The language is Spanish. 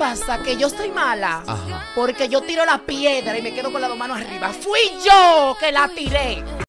pasa? Que yo estoy mala. Porque yo tiro la piedra y me quedo con las dos manos arriba. Fui yo que la tiré.